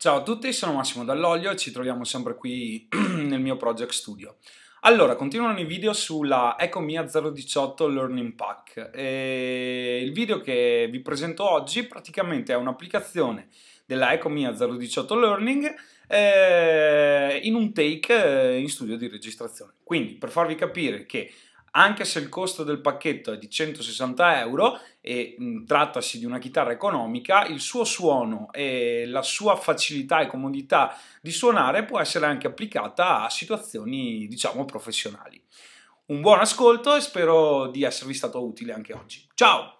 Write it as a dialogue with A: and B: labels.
A: Ciao a tutti, sono Massimo Dall'Olio e ci troviamo sempre qui nel mio Project Studio. Allora, continuano i video sulla Ecomia 018 Learning Pack. E il video che vi presento oggi praticamente è un'applicazione della Ecomia 018 Learning eh, in un take eh, in studio di registrazione. Quindi, per farvi capire che anche se il costo del pacchetto è di 160 euro e mh, trattasi di una chitarra economica, il suo suono e la sua facilità e comodità di suonare può essere anche applicata a situazioni, diciamo, professionali. Un buon ascolto e spero di esservi stato utile anche oggi. Ciao!